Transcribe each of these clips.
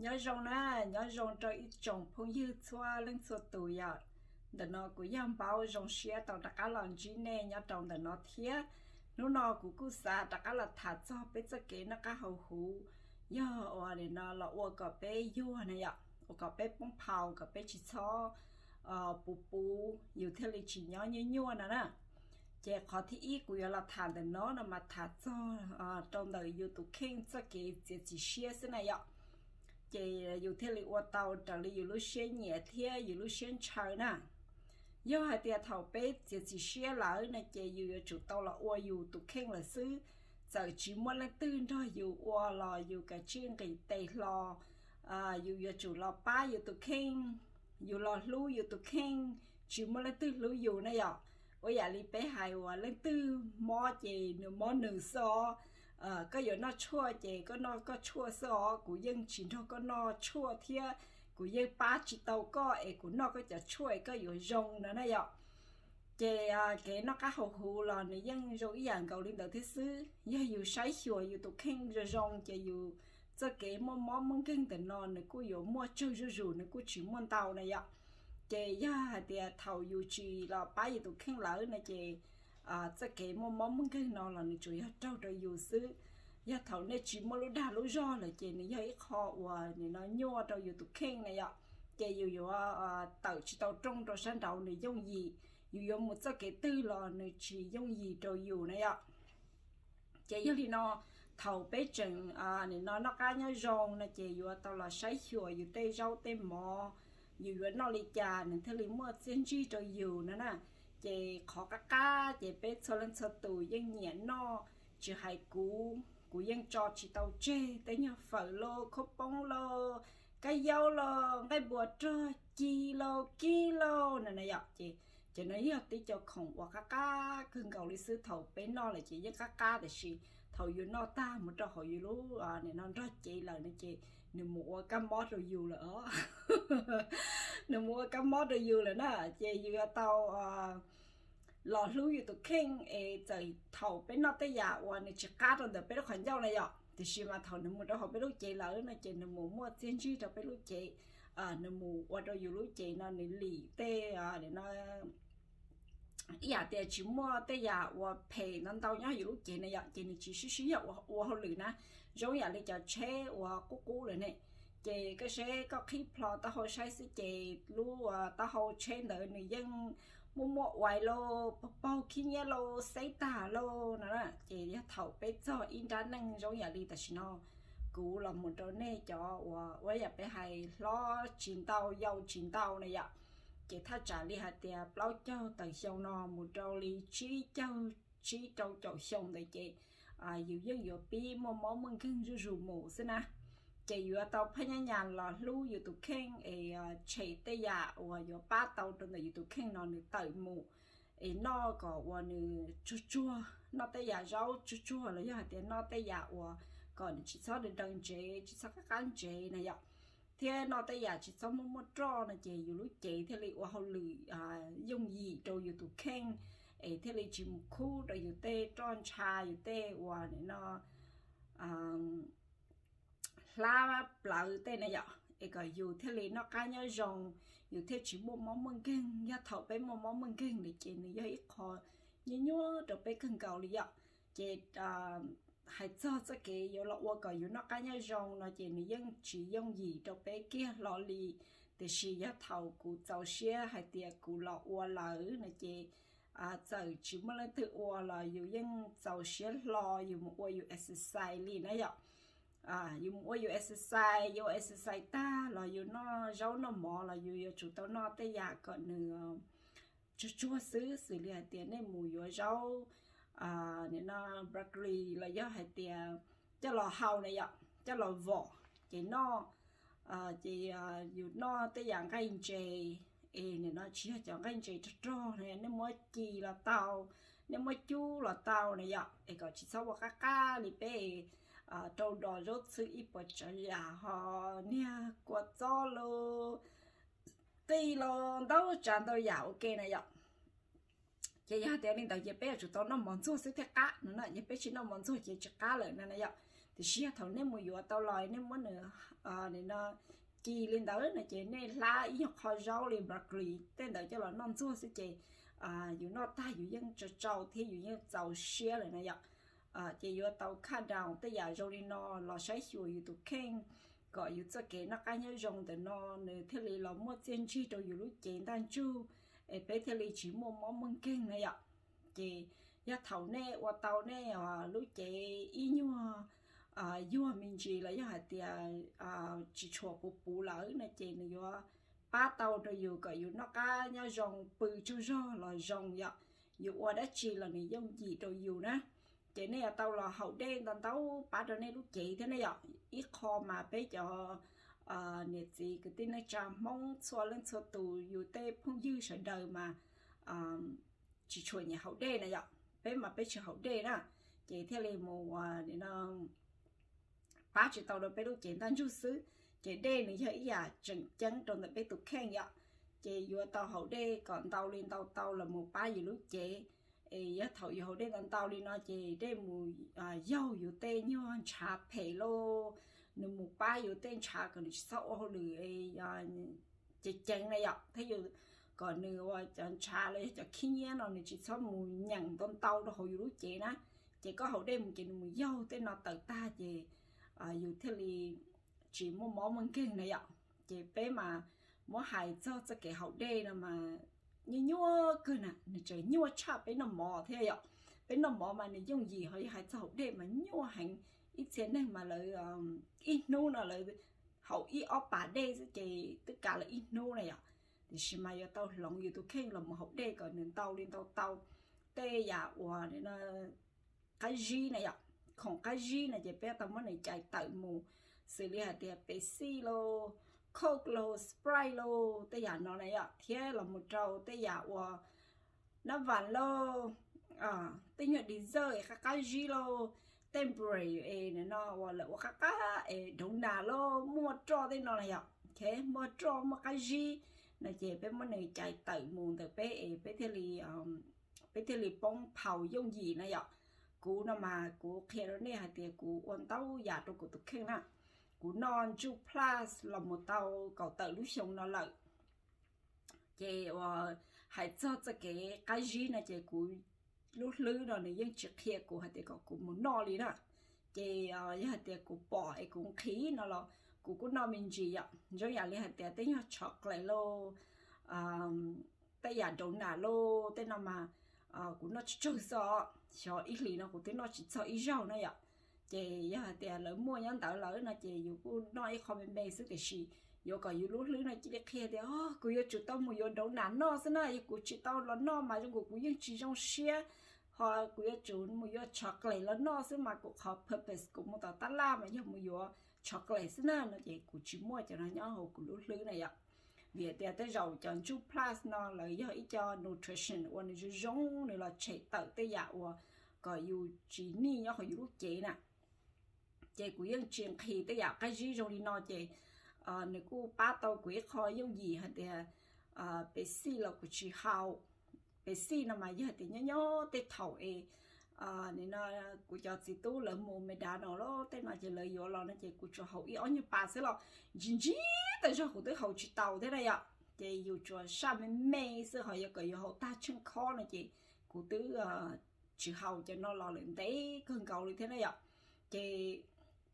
nhớ rong nè nhớ rong cho ít chồng phong dư xoa lên xoa tù ya để nó cũng yam bao rong xia tàu đặc cá lần chỉ nè nhớ trồng để nó thiệt nó nó cũng cứ xa đặc cá là thả cho bé cho kế nó cá hậu hủ giờ ở để nó là ở cái bé yêu này ya ở cái bé bông phao cái bé chỉ cho ờ bù bù nhiều thế là chỉ nhớ như nhau nè nè chế khó thì ý của là thả để nó là mà thả cho ờ trong đời yêu tụ khen cho cái chỉ chỉ xia thế này ya chị ờ, dù thế là ở tàu trở lại dù lúc xuyên nhẹ thế dù lúc xuyên trời nè. Do hai tia thầu bé chị chỉ xe lỡ nè chị, dù chủ tàu là ô dù tụ khen là xứ. Giờ chỉ muốn là tư thôi, dù ô lò, dù cả chuyện cái tây lò à dù yêu chủ lò ba, dù tụ khen, dù lò lu dù tụ khen, chỉ muốn là tư lu dù nè ạ ôi, giờ li bé hai ô lên tư, mò chị, nửa mò nửa so ờ có giờ nó chua chè, có nó, có chua so của dân chỉ thôi có nó chua thia của dân ba chỉ tàu có ấy của nó có chả chua có giờ rong nữa này ạ chè ờ, cái nó cá hồ hù là người dân rồi dạng cầu lên đầu thứ sư giờ dù sai sửa dù khen rồi rong chè dù cho cái mò mò mong kinh tình nó này cũng giờ mua chơi rồi rồi này cũng chỉ muốn tàu này ạ chị ya thì thầu dù chỉ là ba giờ tụ khen lỡ này chị à cho cái mò mò mong cái nó là người chủ yếu trâu trời dù sứ ya thầu này chỉ mua lúc đa lúc do là chị này ya ít khó và này nó nhua trâu dù tụ khen này ạ. Chị dù dù à, à tàu chỉ tàu trong rồi sang đầu này giống gì. Dù dù một cho cái tư là này chỉ giống gì trâu dù này ạ. Chị yêu thì nó thầu bé chừng à nên nó nó cá nhau rong là chị dù à, tàu là sấy chùa dù tê rau tê mò. Dù vừa nó lì chà, nên thế li mua xin chi trâu dù nữa nè chị khó cá cá chị bé cho lên cho tù dân nhẹ nó chỉ hay cú cú dân cho chị tàu chê. Tới nhà phở lô khóc bông lô, cái dâu lô, cái bùa trơ, chi lô, ki lô. Nè nè dọc, chị chị nói giờ tí cho khổng qua cá cá cưng cầu lý sư thầu bé nó là chị với cá cá để chị thầu dù nó ta một trò hồi dù lú à này, nó rất chị là nó chị. Nếu mua cam mót rồi yêu lỡ. nó mua cái mót rồi yêu là nó chơi yêu tao lò lưu yêu tụ kinh ê, trời, thầu bên nó tới giờ và nó chỉ cá rồi để bên nó khoản giao này vậy thì xí mà thầu nó mua đó họ bên lúc chơi lỡ nó chơi nó mua mua tiền chi cho bên lúc chơi à nó mua và đó yêu lúc chơi nó này lì tê à để nó ya à, thì chỉ mua de ya wo pay nan dao ya lúc ji này ya ji này chỉ xíu ya wo và họ lử na giống ya le cho che và cu cu rồi này chị cái xe có khi plot ta hồi sai sẽ chị lu à, ta hồi trên đời người dân, mua mua hoài lô bao khi nhớ lô xây tà lô nè là chị đi thầu bé cho, in ra năng giống nhà đi ta xin nó cú là một chỗ này cho và với nhà bé hay lo chín tàu dầu chín tàu này ạ. Chị tha trả đi hạt tiền bao cho từ sau nó một chỗ li chi cho chi trâu chỗ sông đấy chị à dù dân dù bi, mò mò mừng kinh rù rù mù xin à chị vừa tàu phải nhà nhà là lưu vừa tụ khen ấy chị tây ya và vừa ba tàu trong này vừa tụ khen nó nữ tự mù ấy nó có và nữ chua chua. Nó tây ya rau chua chua là do hạt tiền nó tây ya và còn chỉ sau được đằng chế chỉ sau các anh chế này ạ. Thế nó tây giờ chỉ sau một một trò là chị vừa lúc chị thế li hoa lử à dùng gì rồi vừa tụ khen ấy thế là chỉ một khu rồi vừa tê, tròn trà vừa tê và này nó à, à la blau tê này vậy ấy cái dù thế nó cá nhau rồng. Dù thế chỉ bộ món mừng kinh ya thọ bé một món mừng kinh để chị này ít khó. Như nhớ rồi bé cần cầu lý vậy chị à hay cho cho cái yếu lọ qua cái yếu nó cái nhau rong nó chỉ người dân chỉ dùng gì cho bé kia lọ lì. Để sử dụng thầu của cháu xe hay tiền của lọ qua lỡ, nó à, chỉ à giờ chỉ mới lên tự qua là yếu dân cháu xe lọ yếu một qua yếu exercise lì nó vậy à yếu mua qua exercise yếu exercise ta, là yếu nó giấu nó mỏ, là yếu yếu chủ tao nó tới nhà còn nữa chú chúa xứ, xử lý hạt tiền à, này mùi yếu giấu à nên nó broccoli, là do hạt tiền, cho lò hàu này ạ, cho lò vỏ, chỉ nó à chỉ à, dù nó tới dạng cái anh chị ê nên nó chỉ cho cái chè cho cho này nên mới chi là tàu nên mới chú là tàu này ạ, ê có chỉ sau các cá đi bé trâu đỏ rốt sư ít bỏ cho nhà họ nha quạt cho lô tì lô đâu chẳng đâu nhà ok này ạ chị nhà tiền linh đầu chị bé chủ tao nó món chua sẽ theo cá nữa nè chị bé chỉ nó món chua chị chỉ cá lại nè này ạ thì xia thầu nên mùi vừa tao lòi nên muốn nữa à nên nó chị lên đó là chị nên la ý học họ rau liền bạc lì tên đó cho là non chua sẽ chị à dù nó ta dù dân cho trâu thì dù như giàu xia lại này ạ à chỉ dù tàu khá đào tới giờ rồi đi nó là sai sửa dù tụ khen gọi dù cho cái nó cái nhau dùng để nó nè, thế là nó mua tiền chi rồi dù lúc chị đang chu. Ấy bé thế là chỉ mua món măng khen này ạ. Chị ya thầu nè và tàu nè à lúc chị ý như à yêu mình chỉ là ya tiệt à chỉ cho bố bố lỡ nè, chị này yo ba tàu rồi yêu cái yêu nó cái nhau dùng bự chú do là dùng ạ dạ. yêu qua đó chỉ là người dùng gì rồi yêu nè chị này tao là hậu đen, tao tao bà trở này lúc chị, thế này ạ. Ít kho mà bây giờ à nè gì cái tin này cho mong xóa lên xóa tù, dù tê phong dư sợ đời mà à chỉ chuẩn nhà hậu đen này ạ. Bây mà bây giờ hậu đen đó chị theo liền một ờ, để nó bà chị tao được bây lúc chị đang du xứ. Chị đen này thấy dạ à, chân chân trong tập bây tục khen ạ. Chị vừa tao hậu đen, còn tao lên tao tao là một ba gì lúc chị ấy thầu yêu để tận tao đi nó chỉ để mua à dầu yêu tê như anh cha phê lô nếu mua ba yêu tê cha còn sáu hồ lử ấy chỉ chén này ạ thấy yêu còn nếu mà anh cha lấy cho khi nhé nó chỉ sáu mù nhận tận tao đó hồ yêu chế na chỉ có họ đây một chỉ mua dầu tê nó tự ta chỉ à dầu thế li chỉ mua món măng kinh này ạ chỉ bé mà mua hải cho cho cái hậu đây là mà như nhua cứ nè nó trời, nhua cha bé nó mò thế ạ. Bé nó mò mà nó dùng gì hỏi hai cháu để mà nhua hành. Ít tiền này mà lợi ít nô là lời hậu ít ở bà đê chị tất cả là ít nô này ạ. Thì xin mà cho tao lòng gì tôi khen là một học đề còn nên tao lên tao tao tê dạ hòa nên là cái gì này ạ. Không cái gì này chỉ biết tao mới này chạy tự mù. Xử lý hạt tiệp Pepsi lô. Coke lô Sprite lô tê giả nó này ạ. Thế là một trâu tê giả của nó vặn lô à tê nhựa đi rơi các cái gì lô temporary ê nó hòa là các cái ê đúng đà lô, mua trò tê nó này ạ. Thế, mua trò, mua cái gì là chị bé mới này chạy tự muộn từ bé bé thế lì ờ, bé thế lì bông phào dùng gì này ạ. Cú nó mà cú kia đó nè thì cú ôn tàu giả trong cú tục khen nè của non chu plus là một tàu cầu tự lúc sống nó lợi. Chị ờ, hãy cho cho cái cái gì này chị của lúc lư nó này dân trực kia của hạt tiền có của muốn no đi đó, chị hạt thì của bỏ cái cú khí nó là của của nó mình gì ạ rồi giờ liền hạt tên nhau chọc lại lô ờ, tay nhà đồ nà lô tên nào mà ờ, của nó chơi sao cho ít lì nó của tên nó chỉ cho ít rau nữa ạ chị à, giờ tiền lỡ mua nhân tờ lỡ nó chị, dù cô nói không bên bên sức thì chị dù có dù lúc lưới nó chỉ để kia thì ô cú yêu chủ tao mua yêu đồ nà nó thế nào cú chỉ tao lỡ nó mà trong cú yêu chỉ trong xe. Họ cú yêu chủ mua yêu chocolate lại nó thế mà cú họ purpose cú mua tao tala la mà yêu mua yêu chocolate nữa nó chỉ cụ chị mua cho nó nhỏ hồ cụ lúa lưới này ạ. Vì thế tới rồi chọn chú plus nó là do ý cho nutrition và nó giống này là chế tạo tới dạo và có yêu chỉ ni nhỏ họ yêu chế nè chế của dân chuyện khi tới dạo cái gì rồi đi nó chế à ờ, nếu cô ba tàu cụ kho yêu gì hả thì à bé xí là của chị hào. Bé xí ờ, là mà giờ thì nhỏ nhớ tới thầu ấy à nên nó của cho chị tu lỡ mù mày đá nó lo tên mà chị lợi vô lo nó chị của cho hậu ý anh như bà sẽ lo chính chỉ tại cho hậu tới hậu chỉ tàu thế này ạ. Chị yêu cho sao mẹ mê sẽ họ yêu cái hậu ta chân khó này chị. Của tứ chị hậu cho nó lo lên đấy cơn cầu như thế này ạ. Chị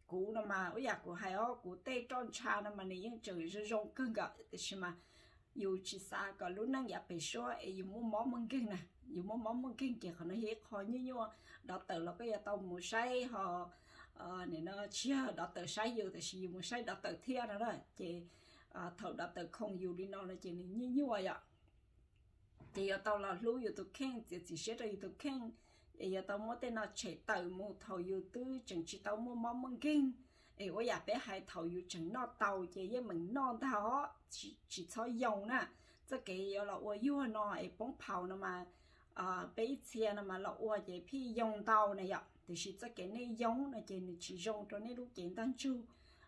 cú nó mà bây giờ của hay ó cụ tê tròn cha nó mà này những trời rồi rong cơn gặp thì mà yêu chỉ xa có lúc năng giả bị số yêu muốn món măng kinh nè dù muốn món món kinh chỉ họ nó hết họ như như đó tự là cái tàu mua say họ này nó chia đó tự say nhiều thì chỉ mua say đó tự thiên đó đó chị thầu đó tự không dù đi nó là chị như như vậy ạ chị ở tàu là lưu yêu tụ khen chị chỉ sẽ ra yêu khen ấy giờ tao muốn tên nó chạy tàu mua tàu yêu tư. Chẳng chỉ tao mua mắm măng kinh. Ấy ôi giờ bé hai tàu yêu chẳng nó tàu chỉ với mình non thao chỉ chỉ cho dùng nè. Cái cái giờ là ôi yêu nó ấy bóng phào nó mà à bé xe nè mà là ôi chỉ phi dùng tàu này ạ dạ. thì chỉ cho cái này dùng là chỉ chỉ dùng cho nên lúc kiện tăng chu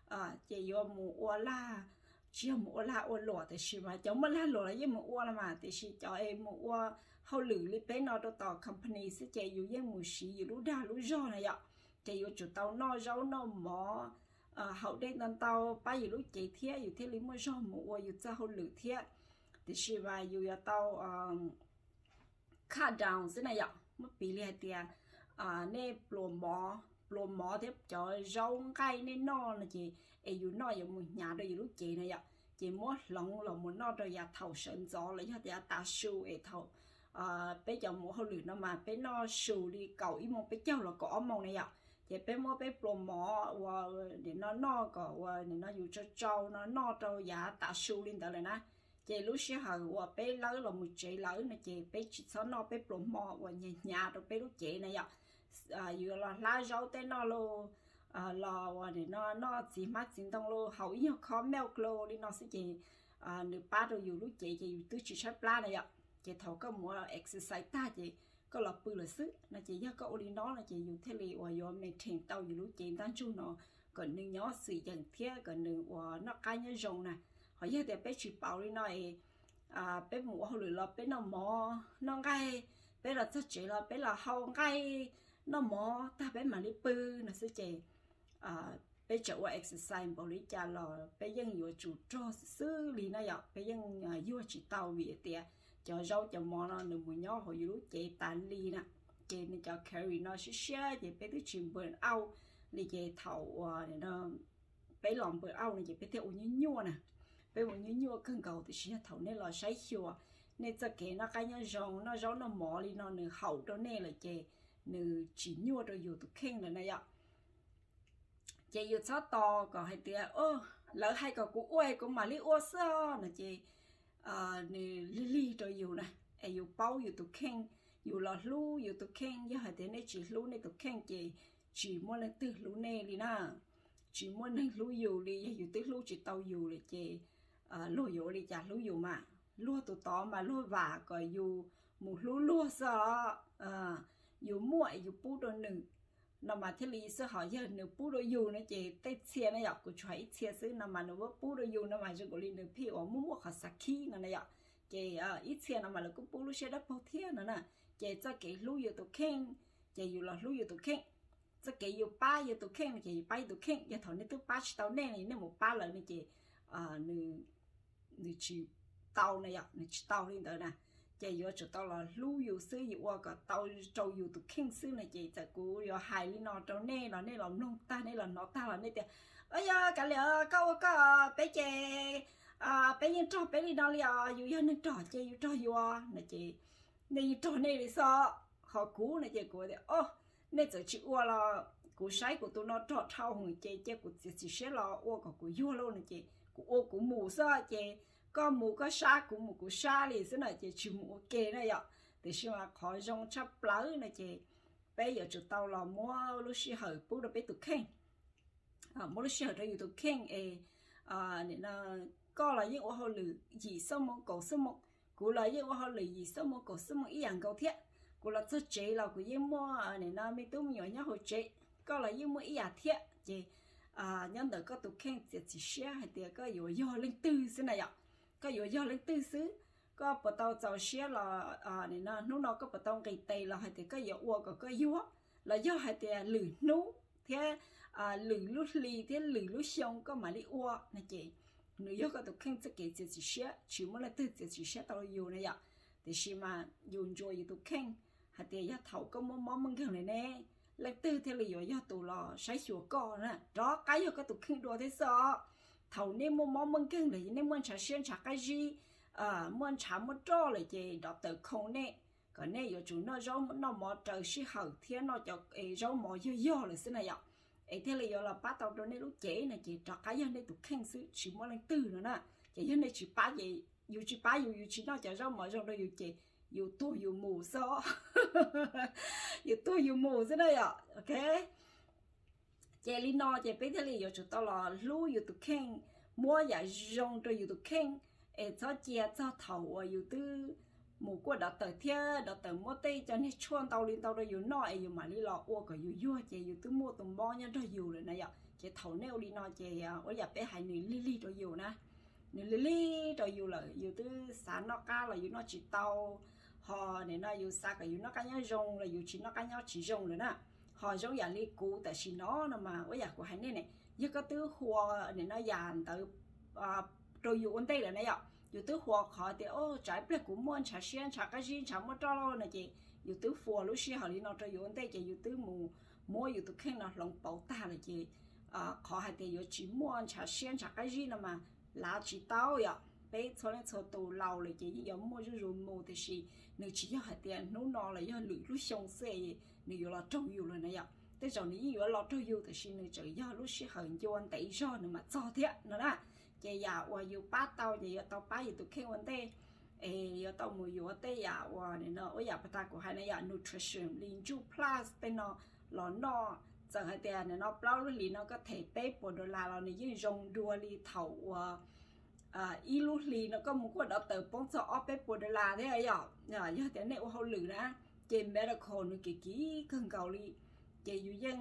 à chỉ yêu mua ôi la. Chỉ mua la ôi lọ thì chỉ mà chống mà la lọ là với mua ôi là mà. Thì chỉ cho em mua hầu lử lý bé nó đồ tỏ company sẽ chạy dù yên mùi xí dù lũ đà lũ rò này ạ. Chạy dù chủ tàu nó rau nó mỏ ờ, hậu đây nên tàu, ba dù lũ chạy thiệt dù thiệt lý mùi rò mùa dù cho hầu lử thiệt thì xì và dù là tàu ờ, cut đào thế này ạ. Mất bị liệt thì à ờ, nè bùa mỏ bùa mỏ thì trời rau cây nên no là chị ấy dù no dù mùi nhà đây dù lũ chạy này ạ. Chỉ muốn lòng lòng muốn nó rồi giờ dạ, thầu sơn gió lấy hết dạ, giờ ta sưu ấy thầu à bây giờ muốn hậu lửa nó mà, bé nó sù đi cầu ý mong bé cháu là có mong này ạ. Thì bé mua bé bồ mỏ và ờ, để nó no có và ờ, để nó dùng cho trâu, nó no trâu dạ, giả ta sù lên tới này nè. Chị lúc xưa hờ và bé lỡ là một chị lỡ này chị, bé chỉ sau nó bé bồ mỏ và nhà nhà rồi bé lúc chị này ạ. À vừa là lá rau tới nó luôn à lò và để nó nó chỉ mắt chỉ tông lô hậu ý khó mèo lô đi nó sẽ chị. À nửa ba rồi dù lúc chị chị tôi chỉ sắp la này ạ chị thấu có mua exercise ta chị. Có là bự là sức là chị giác có đi nó là chị dùng thế li và dùng mình thèm tàu dù lúc chị đang chú nó. Còn nương nhỏ sự dần thiết còn nương và nó cá nhớ rồng nè. Họ giác thì bé chỉ bảo đi nói à bé mua hồi lửa bé nó mò, nó ngay. Bé là rất chỉ là bé là hậu ngay. Nó mò, ta bé mà đi bự nó sẽ chị. À bây giờ qua exercise bảo lý cha lò bây giờ vừa chủ cho xử lý nó vậy bây giờ vừa chỉ tàu vì tiệt cho rau cho mò nó được mùi nhỏ hồi lúc chạy tàn ly nè. Chạy nên cho carry nó sẽ xe thì bé tới chìm bền ao. Đi chạy thầu ờ, để nó bé lòng bền ao này chạy bé theo như nhua nè. Bé uống như nhua cần cầu thì sẽ thầu nên là sấy hiệu nên cho kể nó cái nhau rong nó rau nó mò đi nó nửa hậu đó nè là chạy nửa chỉ nhua rồi dù tụi khen là này ạ, chị dù sao to còn hai tia ô lỡ hai còn cú uê cũng mà lý uê sao nè chị Ờ, à nè li li rồi yêu nè ai yêu bao yêu tụ khen yêu là lu yêu tụ khen giờ hai thế này chỉ lu này tụ khen chỉ chỉ muốn lên từ lu này đi na. Chỉ muốn lên lu yêu đi giờ yêu từ lu chỉ tàu yêu đi chỉ à lu yêu đi chả lu yêu mà. Lu tụ to mà lu vả có yêu một lu lu sợ ờ, à yêu muội yêu bút đồ nữ nó mà thế lý sẽ hỏi giờ nếu bù đồ dù nó chỉ tay xe nó dọc của chuối xe sư nó mà nếu bù đồ dù nó mà chỉ có linh nếu phi ở mua mua họ saki nó này ạ chỉ ít xe nó mà nó cũng bù đồ xe đất bao thiên nó nè chỉ cho cái lưu yêu tổ khen chỉ dù là lưu yêu tổ khen cho cái yêu ba yêu tổ khen chỉ ba tổ khen giờ thằng này tôi ba chỉ tàu này này một ba lần này chỉ à nữ nữ chỉ tao này ạ nữ chỉ tao lên tới nè chị yo cho tao là lưu yêu sư yo qua cả tao trâu yêu tụ kinh sư này chị tại cú yo hài li nó, trâu nè nó nè là nông, ta nè là nó, ta là nè tiền ơi ya cả liệu câu có à, bé chị à bé nhân trâu bé đi nó liệu yêu yo nên trò chị yêu trâu yêu nè chị nè yêu trâu nè thì sao họ cú nè chị cú thì, ô nè giờ chị qua là cú sái của tụi nó trò thao hùng chị chị cú chỉ sẽ là ô cả cú yêu luôn nè chị cú ô cú mù sao chị có một có sa cũng một cái sa thì thế này chị chịu một cái này ạ. Thì xin là khỏi dùng chắp lỡ này chị. Bây giờ chúng tao là mua lúc xí hở bố được biết tụi khen à mua lúc xí hở rồi tụi khen ê. À nên là có là những ô hồ lử gì sao một, cổ sao một. Cú là những ô hồ lử gì sao một, cổ sao một, ý dạng cầu thiết. Cú là rất chế là của những mua nên là mình tôi nhỏ nhá, hồ chế có là những mua ý dạng thiết chị. À nhân đời có tụi khen chỉ chỉ share hay tiệt có yếu do linh tư thế này ạ có yếu do lên tư xứ có bắt đầu cháu xía là à nên nó nó nó có bắt đầu cái tay là hay thì có yếu uo có có yếu là do hay thì lử nú thế à lử lúc lì thế lử lúc xong có mà đi uo này chị nếu yếu có được khen cái cái chỉ xía chỉ muốn là tư chỉ xía tao yếu này ạ thì khi mà dùng cho tụ được khen hay thì ya thầu có món món mừng khen này nè lại tư thế là yếu do tụ lò sai sửa con nè đó cái yếu có tụ khen đồ thế sao thầu nên mua món măng kinh lý, nên muốn trả xuyên trả cái gì. Ờ, à muốn trả một trò là gì đó từ không nè còn nè giờ chúng nó rau nó mò trời sĩ hậu thiên nó cho ấy rau mò dơ dơ là thế này ạ. Ấy thế là giờ là bắt đầu đó nên lúc chế này chị trả cái dân đây tụt khen sự chỉ muốn lên từ nữa nè. Chị dân đây chỉ ba gì dù chỉ ba dù dù chỉ nó cho rau mò rau đây dù chị dù tôi dù mù so dù tôi dù mù thế này ạ, ok? Chị li nó chị biết thế li giờ chúng tao là lu yêu tụ khen mua nhà rong cho yêu tụ khen ê, cho chị cho thầu à yêu tư mù quả đã tới thế đã tới mua tây cho nên chuan tàu lên tàu rồi yêu nó yêu mà li lo ô cái yêu yêu chị yêu tư mua tụm bao nhiêu cho yêu rồi này ạ dạ. chị thầu nêu li nó chị à ở nhà dạ, bé hai nữ li li cho yêu na nữ li li cho yêu là yêu tư sáng nó ca là yêu nó chỉ tao họ nên nó yêu xa cái yêu nó cá nhau rong, là yêu chỉ nó cá nhau chỉ rong rồi nè họ giống nhà li cũ, tại chỉ nó mà, với nhà của hắn này này. Như có tứ hoa này nó dàn tới à rồi dụ ổn tây là này ạ dụ tứ hoa họ thì, ô, trái bê cũng muốn trả xiên trả cái gì trả mất cho lo này chị. Dụ tứ hoa lúc xí họ đi nó rồi dù ổn tây chị dụ tứ mù mua dụ tứ khen nó lòng bảo ta là chị. À khó hay thì dụ chỉ muốn trả xiên trả cái gì mà, lá chỉ tao ạ. Bé cho nên cho tù lâu là chị giống mua rồi mua thì gì nếu chỉ cho họ tiền nó nó là do lưỡi lúc xong xe nếu rồi này ạ thế rồi yêu thì xin nếu chỉ do lúc sẽ hận cho anh tại do nữa mà cho thế nữa là chị già qua yêu bát tao thì tao bát thì tụi khen anh tê, ê tao mua yêu tê già và này nó ở nhà bắt ta của hai này già nutrition linh chu plus tên nó là nó giờ hai tiền này nó bao lúc nó có thể bé bộ đồ la, nó như dùng đua li thầu à y lúc lì nó có một cái đó từ bốn số ở bộ đồ thế ấy ạ giờ giờ thế này ô hậu lử đó chế medical nó cái kỹ cần cầu đi. Chế dụ dân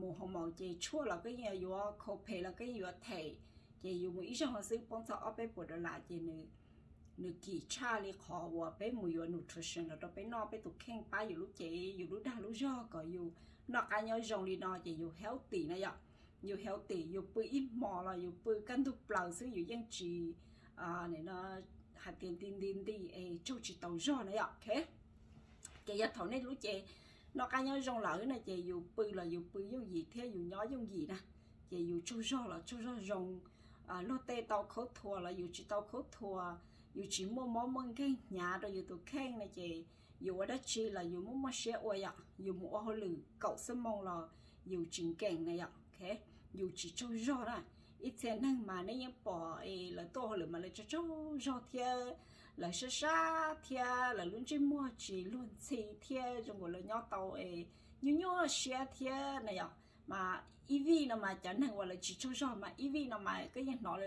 mù hồng màu chế chua là cái nhà dụ khó phê là cái dụ thầy chị dù một ít họ ซื้อ bốn số ở bé bộ đồ là chế nữ nữ kỹ cha li khó và bé mùi và nutrition là đó bé no bé tụ khen ba dụ lúc chế dụ lúc đa, lúc do có dụ nó cái nhau dòng đi nó chế dụ healthy này ạ. Dụ healthy dụ bự ít mò là dụ bự căn thu blau xứ dụ dân chỉ à ờ, này nó hạt tiền tiền tiền đi ấy châu chỉ tàu do này ạ okay chị giờ thổi này lúc chị nó cái nhau rong lỡ này chị dù bự là dù bự giống gì, thế dù nhỏ giống gì nè. Chị dù châu do là châu do rong à lô tê tàu khó thua là dù chỉ tàu khó thua dù chỉ mua món món cái nhà rồi dù tụ khen này chị dù ở đất chi là dù muốn mua xe ôi ạ. Dù mua hồ lử cậu sẽ mong là dù chính cảnh này ạ. Ok dù chỉ cho rõ này ít thế năng mà nếu như bỏ là to lử mà lại cho cho rõ thia là sa sa thia là luôn chỉ mua chỉ luôn chỉ thia trong gọi là nhỏ tàu ấy nhiều nhiều xe thia này ạ. Mà EV nó mà chẳng hạn gọi là chỉ cho cho mà EV nó mà cái gì nó là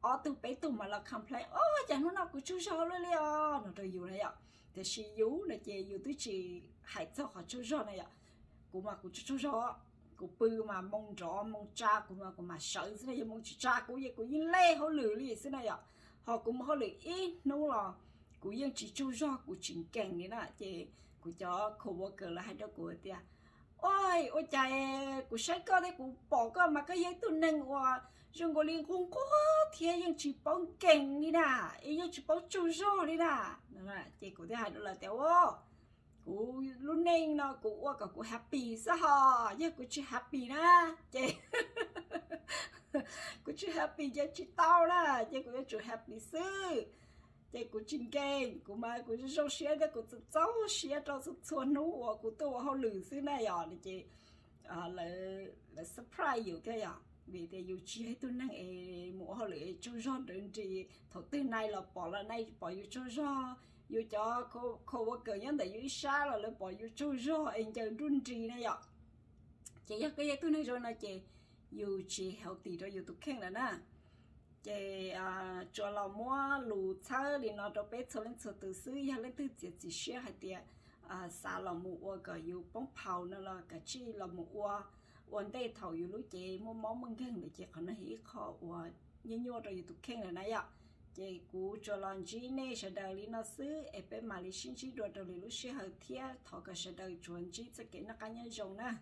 ở từ bé từ mà là complain ô chẳng nó nào cũng chú rõ luôn liền nó rồi như này ạ. Thì chỉ dù là chỉ dù tôi chỉ hãy cho họ chú cho này ạ. Cũng mà cũng chú cho cũng bự mà mong rõ, mong cha, cũng mà cũng mà sợ thế này mong cha cũng vậy cũng như lê họ lừa liền thế này ạ họ cũng họ lấy ít nấu lò cũng như chỉ chú do cũng chỉnh cảnh đấy nè chị cũng cho coworker là hai đứa của tia ôi ôi trời của sai cơ đấy của bỏ cơ mà cái giấy tôi nâng hòa dùng của liên không có thì nhưng chỉ bóng cảnh đi nè nhưng chỉ bóng chú do đi nà, nè chị của thấy hai đứa là tiểu ô. Cú lúc nay nó cú qua cả cú happy sao hả? Giờ cú chỉ happy na chị. cô chú happy giờ chị tao đó. Chị cũng chỉ happy sư chị cũng chính kênh. Cô mà cô chú trong xe đó cú chỉ cháu xe trong sự xuân nụ cô tôi họ lử sư này à? Chị à là là surprise nhiều cái à? Vì thế dù chị hay tôi năng ấy mua họ lử cho rõ đến chị thầu tư này là bỏ là này bỏ yêu cho cho, yêu cho cô cô có cờ nhân tại yêu xa là lại bỏ yêu cho cho anh chờ run trì này à, chị nhớ cái gì tôi nói rồi là chị. yêu chị healthy rồi yêu tôi khen là nè chị à cho là mua lù cháo thì nó đâu biết cho lên cho từ xứ ya lên từ chị chỉ share hay tiệt à xa là một ô cái yêu bóng phao nữa là cái chi là một ôวันเดย์เท่าอยู่รู้เจมมองมึงแข่งเลยเจเขาหน้าหิคอว่ายิ่งยั่วเราอยู่ตุกแข่งเลยนะยะ chị cú cho lần chỉ này sẽ đợi lý nó xứ em bé mà lý sinh chỉ đồ đồ lý lúc sẽ hợp thiệt thọ cả sẽ đợi chuẩn chỉ cho cái nó cá nhân dùng nè